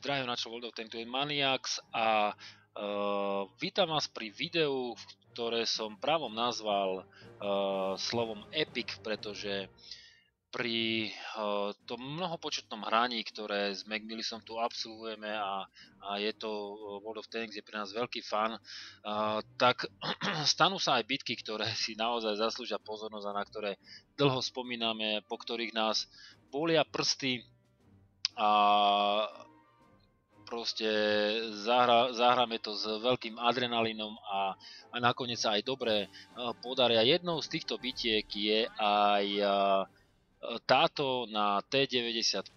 Zdravím na World of Tank, je Maniacs a uh, vítam vás pri videu, ktoré som právom nazval uh, slovom Epic, pretože pri uh, tom mnohopočetnom hraní, ktoré s Macmillisom tu absolvujeme a, a je to World of Tanks, je pre nás veľký fan, uh, tak stanú sa aj bitky, ktoré si naozaj zaslúžia pozornosť a na ktoré dlho spomíname, po ktorých nás bolia prsty. A proste zahra, zahráme to s veľkým adrenalinom a, a nakoniec sa aj dobre podaria. Jednou z týchto bitiek je aj táto na T95,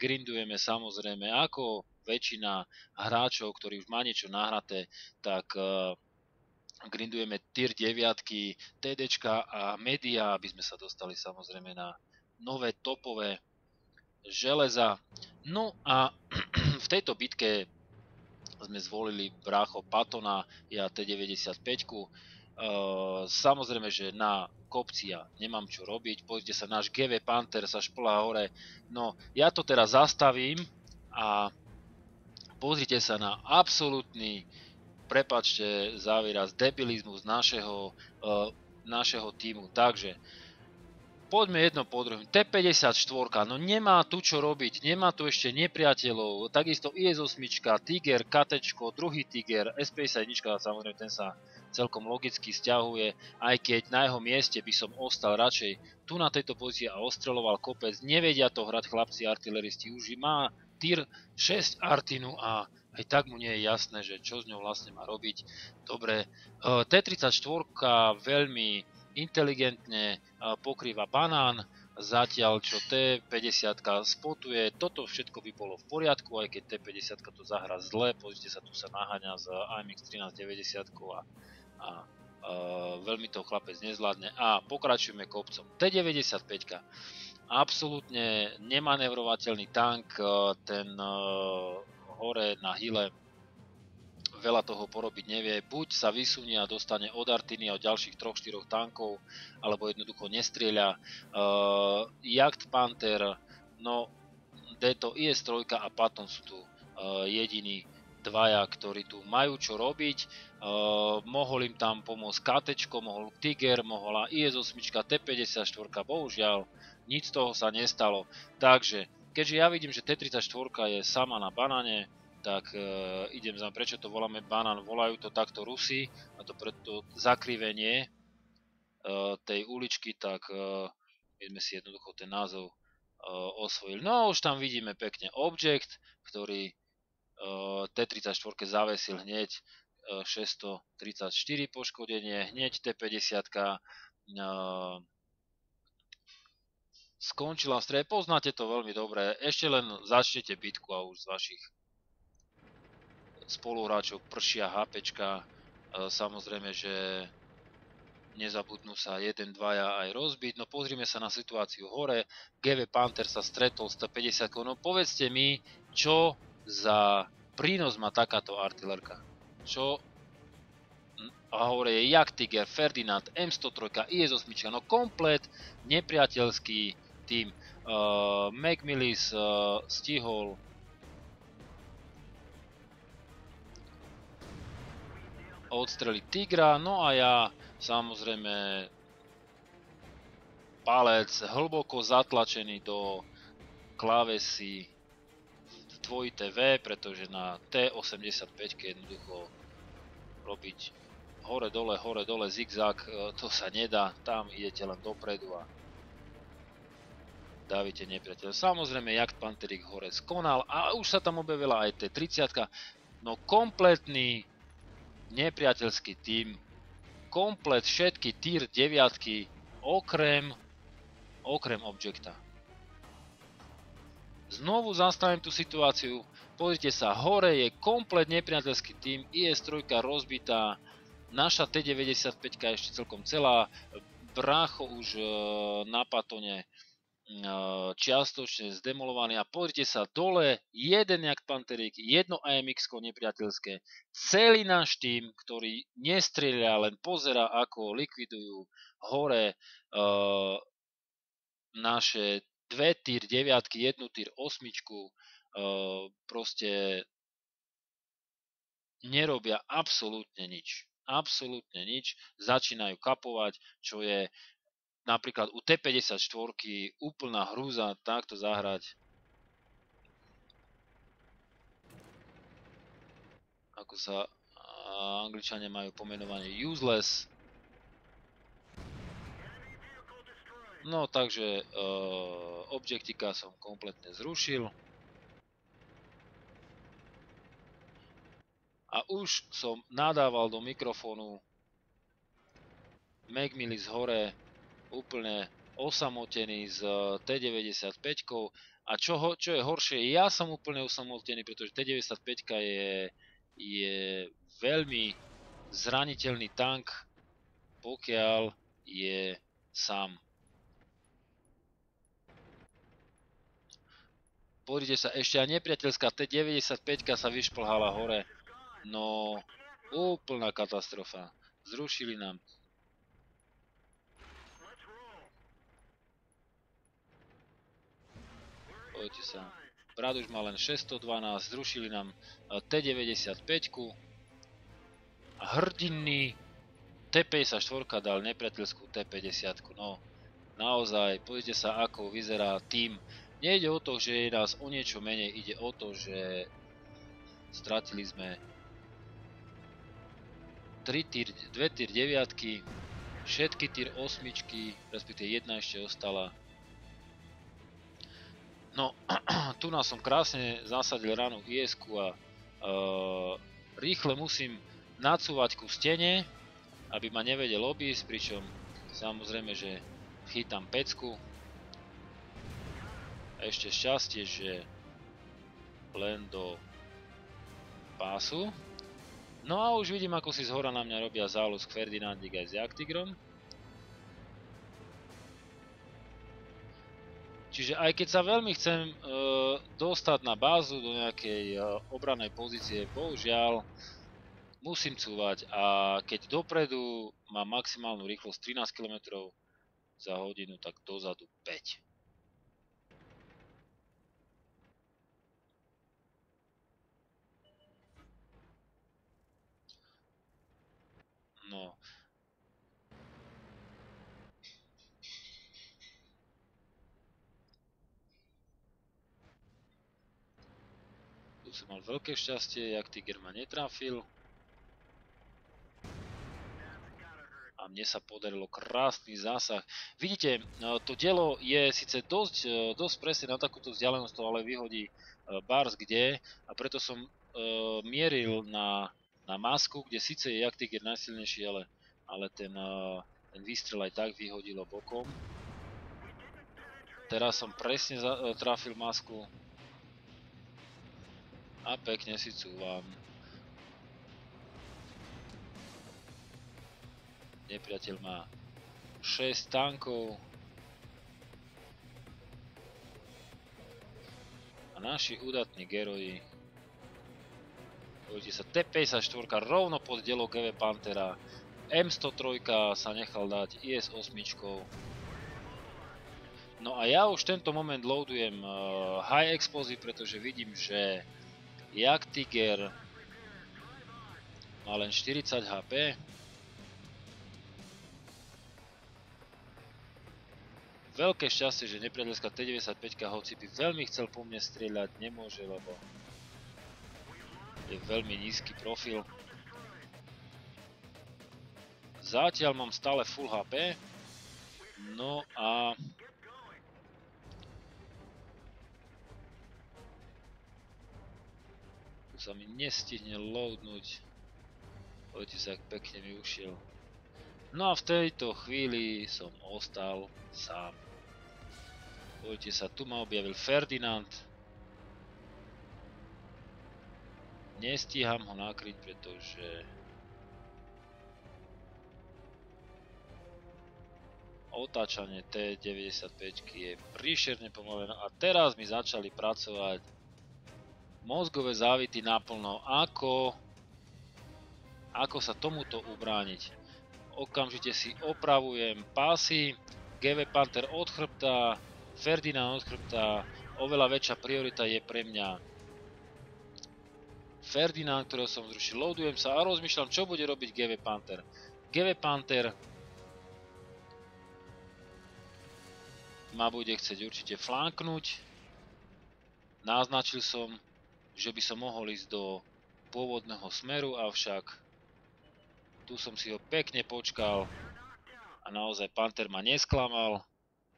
grindujeme samozrejme ako väčšina hráčov, ktorí už má niečo nahraté, tak uh, grindujeme tier 9, TD a media, aby sme sa dostali samozrejme na nové topové železa. No a v tejto bitke sme zvolili brácho Patona, ja T95. Uh, samozrejme, že na kopci ja nemám čo robiť. Pozrite sa, náš GV Panther sa šplá hore. No, ja to teraz zastavím a pozrite sa na absolútny, prepačte za výraz, debilizmus našeho, uh, našeho týmu. Takže, poďme jedno po druhom. T54, no nemá tu čo robiť, nemá tu ešte nepriateľov, takisto IS-8, Tiger, KT, druhý Tiger, SP-1, samozrejme ten sa celkom logicky stiahuje, aj keď na jeho mieste by som ostal radšej tu na tejto pozícii a ostreloval kopec. Nevedia to hrať chlapci artileristi, už má tier 6 Artinu a aj tak mu nie je jasné, že čo s ňou vlastne má robiť. Dobre, e, T-34 veľmi inteligentne e, pokrýva banán, zatiaľ čo T50 spotuje, toto všetko by bolo v poriadku, aj keď T50 to zahra zle, pozrite sa, tu sa naháňa z AMX 1390 a a uh, veľmi to chlapec nezvládne a pokračujeme kopcom. T95 absolútne nemanevrovateľný tank, ten uh, hore na hile veľa toho porobiť nevie. Buď sa vysunie a dostane od Artiny od ďalších 3-4 tankov, alebo jednoducho nestrieľa. Uh, Jagd Panther, no Deto IS-3 a Patton sú tu uh, jediní dvaja, ktorí tu majú čo robiť. Uh, mohol im tam pomôcť KT, mohol Tiger, mohla IS-8, T-54, bohužiaľ nič z toho sa nestalo. Takže, keďže ja vidím, že T-34 je sama na banáne, tak uh, idem za prečo to voláme banán, volajú to takto Rusy, a to preto zakrivenie uh, tej uličky, tak uh, my sme si jednoducho ten názov uh, osvojili. No a už tam vidíme pekne objekt, ktorý T34 zavesil hneď 634 poškodenie, hneď T50 skončila v streje. Poznáte to veľmi dobre. Ešte len začnete bitku a už z vašich spoluhráčov pršia HPčka. Samozrejme, že nezabudnú sa 1, 2 aj rozbiť. No pozrime sa na situáciu hore. GV Panther sa stretol s 150 No povedzte mi, čo za prínos má takáto artilerka. Čo a hore je Jaktiger, Ferdinand, M103, IS-8, no komplet nepriateľský tým. Uh, Macmillis uh, stihol odstreliť Tigra, no a ja samozrejme palec hlboko zatlačený do klávesy dvojité V, pretože na T85 jednoducho robiť hore dole, hore dole, zigzag, e, to sa nedá, tam idete len dopredu a dávite nepriateľ. Samozrejme, Jagd Panterik hore skonal a už sa tam objavila aj T30, no kompletný nepriateľský tým, komplet všetky tier 9 okrem okrem objekta. Znovu zastavím tú situáciu. Pozrite sa, hore je komplet nepriateľský tým, IS-3 rozbitá, naša T-95 je ešte celkom celá, brácho už e, na patone čiastočne zdemolovaný a pozrite sa dole, jeden jak Panterik, jedno AMX nepriateľské, celý náš tým, ktorý nestrieľa, len pozera ako likvidujú hore uh, naše dve tier 9, jednu tier 8, proste nerobia absolútne nič. Absolútne nič. Začínajú kapovať, čo je napríklad u T54 úplná hrúza takto zahrať. Ako sa angličania majú pomenovanie useless. No takže uh, objektika som kompletne zrušil. A už som nadával do mikrofónu Macmillis hore úplne osamotený z T95 a čo, čo je horšie, ja som úplne osamotený, pretože T95 je, je veľmi zraniteľný tank, pokiaľ je sám. Pozrite sa, ešte aj nepriateľská T-95 sa vyšplhala hore. No, úplná katastrofa. Zrušili nám. Pojďte sa. Brat už má len 612, zrušili nám eh, T-95. A hrdinný T-54 dal nepriateľskú T-50. No, naozaj, pozrite sa, ako vyzerá tým Nejde o to, že je nás o niečo menej, ide o to, že stratili sme 3 týr, 2 týr 9, všetky týr 8, respektíve jedna ešte ostala. No, tu nás som krásne zasadil ránu is a uh, rýchle musím nacúvať ku stene, aby ma nevedel obísť, pričom samozrejme, že chytám pecku, ešte šťastie, že len do pásu. No a už vidím, ako si z hora na mňa robia záľusk Ferdinandik aj s Jaktigrom. Čiže aj keď sa veľmi chcem e, dostať na bázu do nejakej e, obranej pozície, bohužiaľ musím cúvať a keď dopredu mám maximálnu rýchlosť 13 km za hodinu, tak dozadu 5. No. Tu som mal veľké šťastie, jak Tiger ma netrafil. A mne sa podarilo krásny zásah. Vidíte, no, to dielo je síce dosť, e, dosť presne na takúto vzdialenosť, ale vyhodí e, bars kde a preto som uh, mieril na na masku, kde síce je je najsilnejší, ale, ale ten, uh, ten výstrel aj tak vyhodilo bokom. Teraz som presne trafil masku. A pekne si cúvam. Nepriateľ má 6 tankov. A naši udatní geroji Pozrite sa, T54 rovno pod dielo GV Panthera. M103 sa nechal dať IS-8. No a ja už tento moment loadujem uh, High Explosive, pretože vidím, že Jak Tiger má len 40 HP. Veľké šťastie, že nepriateľská T95, hoci by veľmi chcel po mne strieľať, nemôže, lebo je veľmi nízky profil. Zatiaľ mám stále full HP. No a... sa mi nestihne loadnúť. Ak pekne mi ušiel. No a v tejto chvíli som ostal sám. Poďte sa, tu ma objavil Ferdinand. Nestíham ho nakryť, pretože otáčanie T95 je príšerne pomalené a teraz mi začali pracovať mozgové závity naplno. Ako, ako sa tomuto ubrániť? Okamžite si opravujem pásy, GV Panther od chrbta, Ferdinand od chrbta, oveľa väčšia priorita je pre mňa Ferdinand, ktorého som zrušil. Loadujem sa a rozmýšľam, čo bude robiť GV Panther. GV Panther ma bude chcieť určite flanknúť. Naznačil som, že by som mohol ísť do pôvodného smeru, avšak tu som si ho pekne počkal a naozaj Panther ma nesklamal.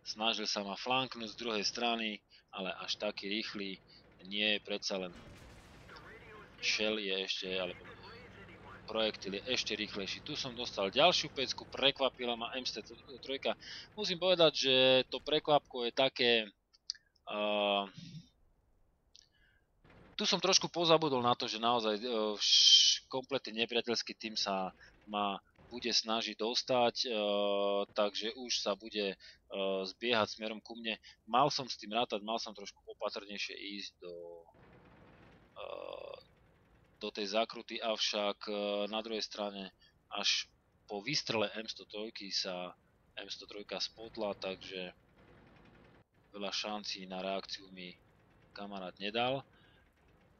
Snažil sa ma flanknúť z druhej strany, ale až taký rýchly nie je predsa len Shell je ešte, alebo projektil je ešte rýchlejší. Tu som dostal ďalšiu pecku, prekvapila ma MST3. Musím povedať, že to prekvapko je také... Uh, tu som trošku pozabudol na to, že naozaj uh, kompletný nepriateľský tým sa ma bude snažiť dostať, uh, takže už sa bude uh, zbiehať smerom ku mne. Mal som s tým rátať, mal som trošku opatrnejšie ísť do, do tej zákruty, avšak na druhej strane až po výstrele M103 sa M103 spotla, takže veľa šancí na reakciu mi kamarát nedal.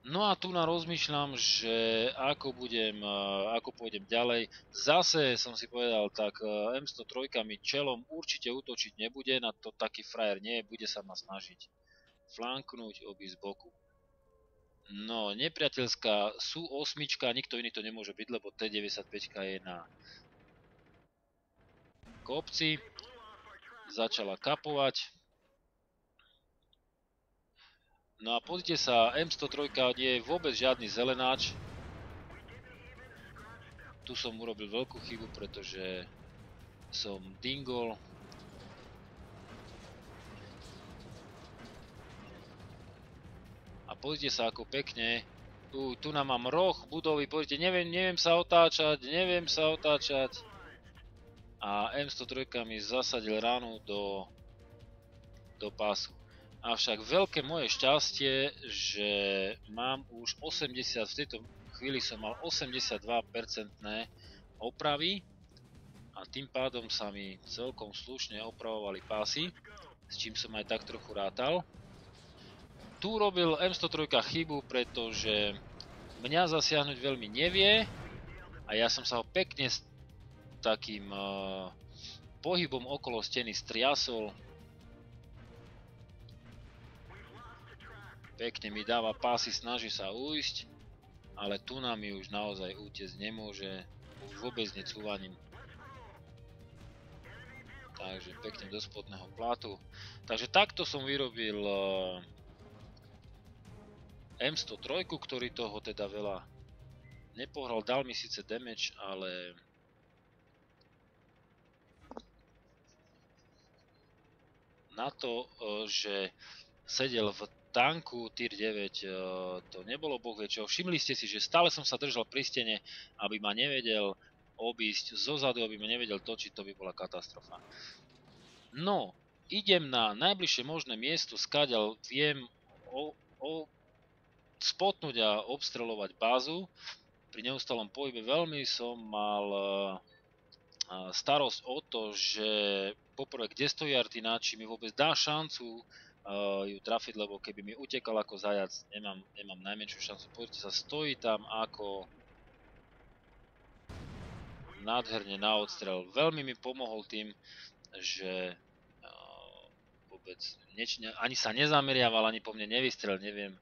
No a tu na rozmýšľam, že ako budem, ako pôjdem ďalej. Zase som si povedal, tak M103 mi čelom určite útočiť nebude, na to taký frajer nie, bude sa ma snažiť flanknúť, obísť boku. No, nepriateľská sú osmička, nikto iný to nemôže byť, lebo T95 je na kopci. Začala kapovať. No a pozrite sa, M103 nie je vôbec žiadny zelenáč. Tu som urobil veľkú chybu, pretože som dingol. A pozrite sa ako pekne. Tu, tu nám mám roh budovy, pozrite, neviem, neviem sa otáčať, neviem sa otáčať. A M103 mi zasadil ránu do, do pásu. Avšak veľké moje šťastie, že mám už 80, v tejto chvíli som mal 82% opravy a tým pádom sa mi celkom slušne opravovali pásy, s čím som aj tak trochu rátal. Tu robil M103 chybu, pretože mňa zasiahnuť veľmi nevie a ja som sa ho pekne s takým uh, pohybom okolo steny striasol, Pekne mi dáva pásy, snaží sa ujsť, ale tu nám mi už naozaj útec nemôže, už vôbec necúvaním. Takže pekne do spodného plátu. Takže takto som vyrobil eh, M103, ktorý toho teda veľa nepohral. Dal mi síce damage, ale na to, eh, že sedel v tanku Tier 9 eh, to nebolo boh vie čo. Všimli ste si, že stále som sa držal pri stene, aby ma nevedel obísť zozadu, aby ma nevedel točiť, to by bola katastrofa. No, idem na najbližšie možné miesto, skáďal viem o, o, spotnúť a obstrelovať bázu. Pri neustalom pohybe veľmi som mal uh, starosť o to, že poprvé, kde stojí Artina, či mi vôbec dá šancu ju trafiť, lebo keby mi utekal ako zajac, nemám, nemám najmenšiu šancu. Pozrite sa, stojí tam ako nádherne na odstrel. Veľmi mi pomohol tým, že uh, vôbec nieč, ani sa nezameriaval, ani po mne nevystrel, neviem.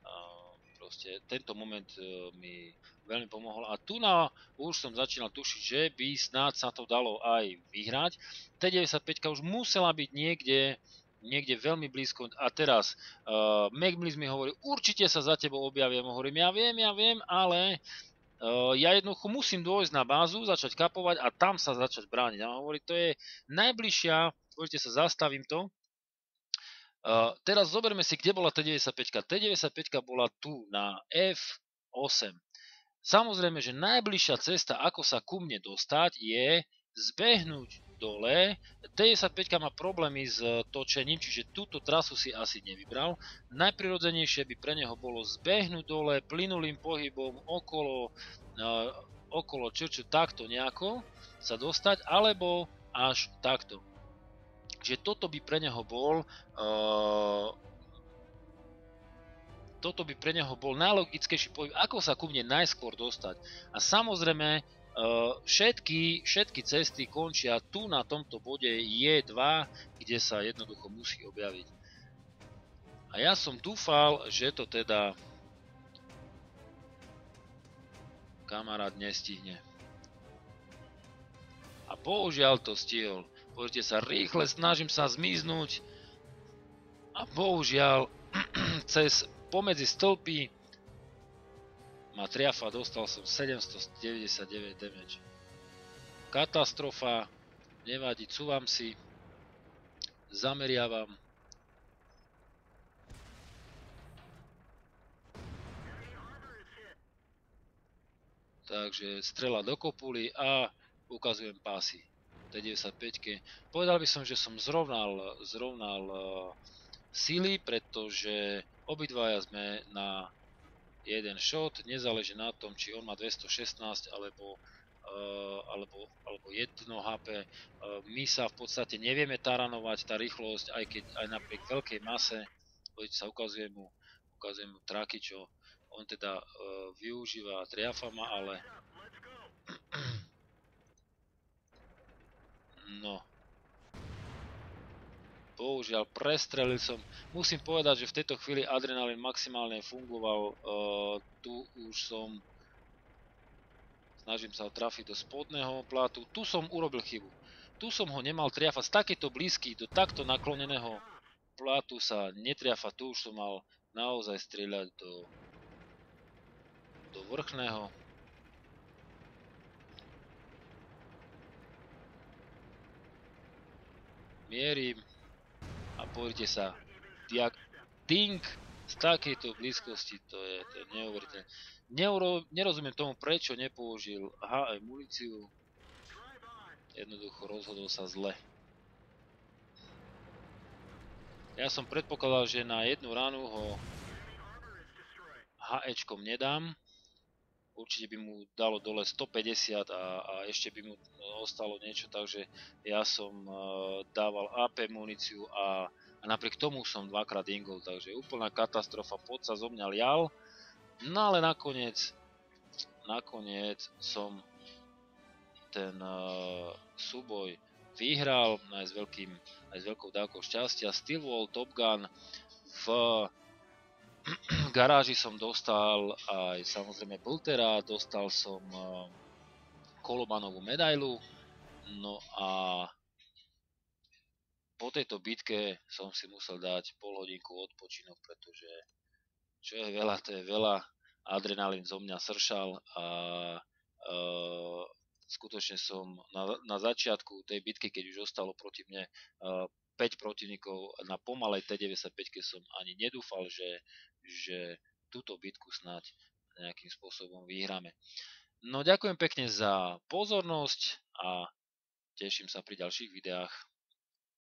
Uh, proste tento moment uh, mi veľmi pomohol. A tu na už som začínal tušiť, že by snáď sa to dalo aj vyhrať. T95 už musela byť niekde niekde veľmi blízko a teraz uh, Megbliss mi hovorí, určite sa za tebou objavím, hovorím, ja viem, ja viem, ale uh, ja jednoducho musím dôjsť na bázu, začať kapovať a tam sa začať brániť. A hovorí, to je najbližšia, poďte sa, zastavím to. Uh, teraz zoberme si, kde bola T95. T95 bola tu na F8. Samozrejme, že najbližšia cesta, ako sa ku mne dostať, je zbehnúť dole. T95 má problémy s eh, točením, čiže túto trasu si asi nevybral. Najprirodzenejšie by pre neho bolo zbehnúť dole plynulým pohybom okolo, uh, okolo črču takto nejako sa dostať, alebo až takto. Čiže toto by pre neho bol uh, toto by pre neho bol najlogickejší pohyb, ako sa ku mne najskôr dostať. A samozrejme, všetky, všetky cesty končia tu na tomto bode E2, kde sa jednoducho musí objaviť. A ja som dúfal, že to teda kamarát nestihne. A bohužiaľ to stihol. Pozrite sa, rýchle snažím sa zmiznúť. A bohužiaľ, cez pomedzi stĺpy ma triafa, dostal som 799 damage. Katastrofa, nevadí, cúvam si, zameriavam. Takže strela do kopuly a ukazujem pásy T95. Povedal by som, že som zrovnal, zrovnal uh, síly, pretože obidvaja sme na jeden shot, nezáleží na tom, či on má 216 alebo, uh, alebo, alebo 1 HP. Uh, my sa v podstate nevieme taranovať, tá rýchlosť, aj keď aj napriek veľkej mase, sa ukazuje mu, ukazuje mu traky, čo on teda uh, využíva triafama, ale no bohužiaľ prestrelil som. Musím povedať, že v tejto chvíli adrenalín maximálne fungoval. Uh, tu už som snažím sa ho trafiť do spodného plátu. Tu som urobil chybu. Tu som ho nemal triafať z takéto blízky do takto nakloneného plátu sa netriafa. Tu už som mal naozaj strieľať do do vrchného. Mierim a pozrite sa, jak ding z takejto blízkosti, to je, to je neuveriteľné. Neuro, nerozumiem tomu, prečo nepoužil HE muníciu. Jednoducho rozhodol sa zle. Ja som predpokladal, že na jednu ranu ho HEčkom nedám, určite by mu dalo dole 150 a, a ešte by mu ostalo niečo, takže ja som uh, dával AP muníciu a, a napriek tomu som dvakrát ingol, takže úplná katastrofa, pod sa zo mňa lial, no ale nakoniec, nakoniec som ten uh, súboj vyhral aj s, veľkým, aj s veľkou dávkou šťastia. Steelwall Top Gun v garáži som dostal aj samozrejme Bultera, dostal som eh, Kolobanovú medailu, no a po tejto bitke som si musel dať pol hodinku odpočinok, pretože čo je veľa, to je veľa, adrenalín zo mňa sršal a uh, skutočne som na, na začiatku tej bitky, keď už ostalo proti mne uh, 5 protivníkov na pomalej T95 som ani nedúfal, že, že túto bitku snáď nejakým spôsobom vyhráme. No ďakujem pekne za pozornosť a teším sa pri ďalších videách.